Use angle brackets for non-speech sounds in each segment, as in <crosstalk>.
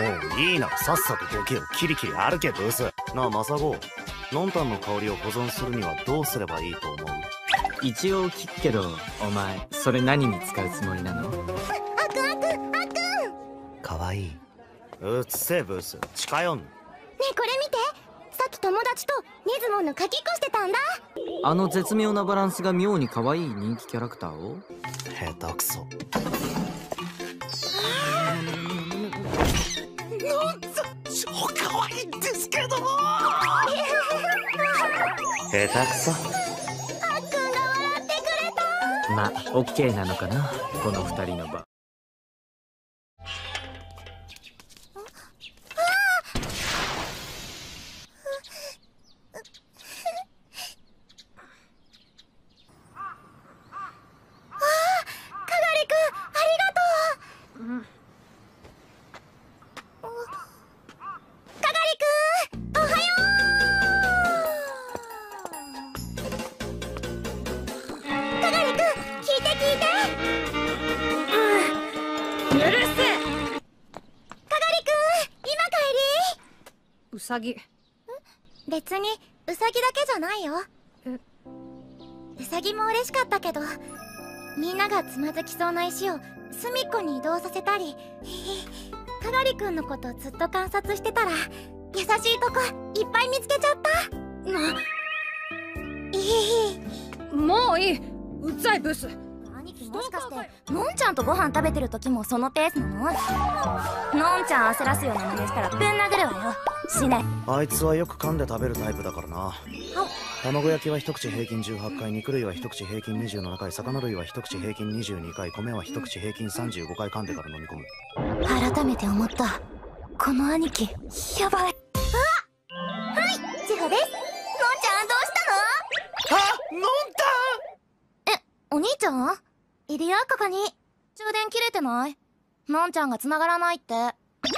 ういいならさっさとボケをキリキリ歩けブスなあマサゴノンタンの香りを保存するにはどうすればいいと思う？一応聞くけどお前それ何に使うつもりなの？あくんあくんあくんかわいい。うっせえブス。近寄ん。ねえこれ見て。さっき友達とネズモンのかきっこしてたんだ。あの絶妙なバランスが妙に可愛い人気キャラクターを？下手くそ下手くそ。あっくんが笑ってくれた。まあオッケーなのかなこの二人の場うさぎ。り別にウサギだけじゃないよ。え？ウサギも嬉しかったけどみんながつまずきそうな石を隅っこに移動させたり <laughs> かがりくんのことずっと観察してたら優しいとこいっぱい見つけちゃった。いいもういい。うざいブス。兄貴もしかしてのんちゃんとご飯食べてる時もそのペースなの？のんちゃん焦らすような真似したらぶん殴るわよしない。あいつはよく噛んで食べるタイプだからな。卵焼きは一口平均18回肉類は一口平均27回魚類は一口平均22回米は一口平均35回噛んでから飲み込む。改めて思った。この兄貴やばい。あはい千穂です。のんちゃんどうしたの？あのんたお兄ちゃん？いるよここに。充電切れてない。のんちゃんが繋がらないって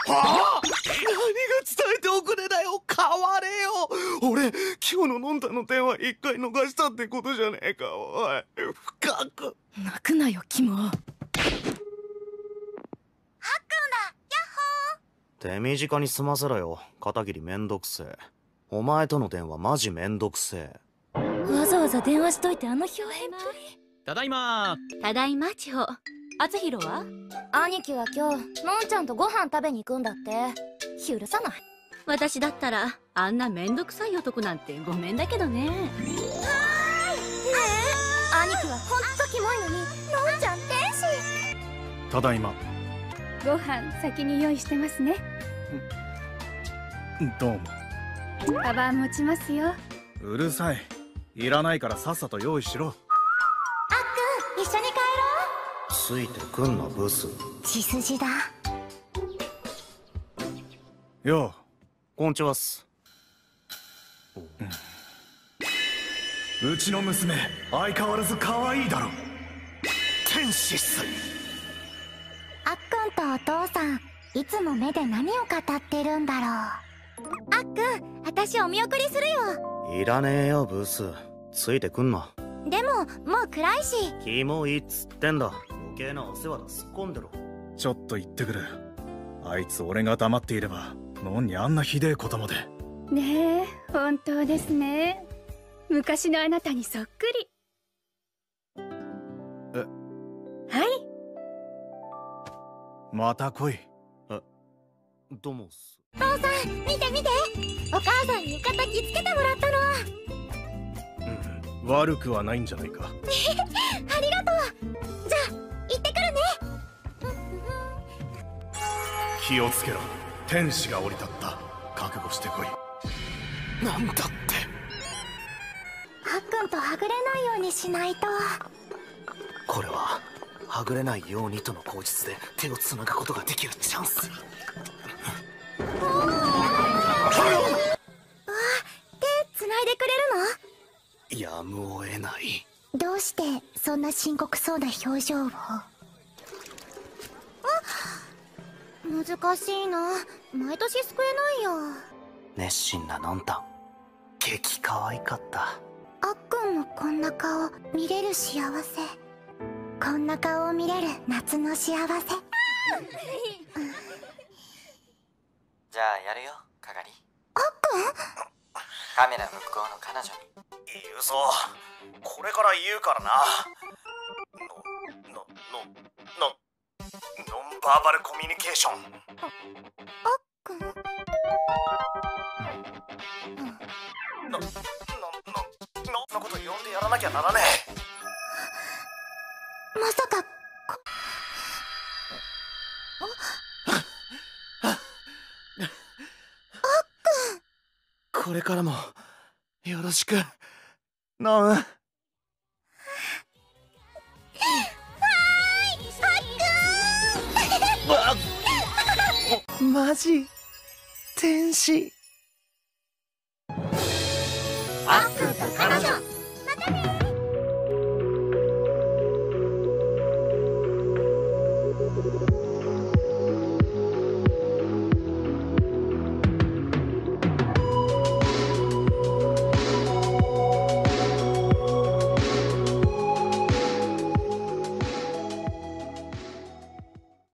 はあ。何が伝えておくれだよ。変われよ。俺今日ののんたの電話一回逃したってことじゃねえかおい。深く。泣くなよキモ手短に済ませろよ。片桐めんどくせえ。お前との電話マジめんどくせえ。わざわざ電話しといてあの表変ただいまただいま千穂厚弘は？兄貴は今日のんちゃんとご飯食べに行くんだって。許さない。私だったらあんなめんどくさい男なんてごめんだけどね。ねえ兄貴はほんとキモいのにのんちゃん天使。ただいま。ご飯先に用意してますね。どうも。カバン持ちますよ。うるさい。いらないからさっさと用意しろついてくんなブス。う血筋だ。よこんちはっす。ううちの娘相変わらず可愛いだろ。天使っす。あっくんとお父さんいつも目で何を語ってるんだろう。あっくん私お見送りするよ。いらねえよブス。ついてくんなでももう暗いし。キモいっつってんだ。余計なお世話だすっ込んでろ。ちょっと言ってくる。あいつ俺が黙っていればのんにあんなひでえことまで。ねえ本当ですね。昔のあなたにそっくり。え？はい。また来い。どうもっす。父さん見て見て。お母さんに浴衣着付けてもらったの。うん。悪くはないんじゃないか <laughs> 気をつけろ。天使が降り立った。覚悟してこい。なんだって。あっくんとはぐれないようにしないと。これははぐれないようにとの口実で手をつなぐことができるチャンス。手繋いでくれるやむを得ない。のどうしてそんな深刻そうな表情を？難しいな。毎年救えないよ熱心なのんたん。激可愛かった。あっくんのこんな顔見れる幸せ。こんな顔を見れる夏の幸せ。<laughs> じゃあやるよ係カメラ向こうの彼女に。言うぞ。これから言うからな。ののののバーバルコミュニケーションくん？のののののこと呼んでやらなきゃならねまさかここれからもよろしく。ノンマジ。天使。あっくんと彼女。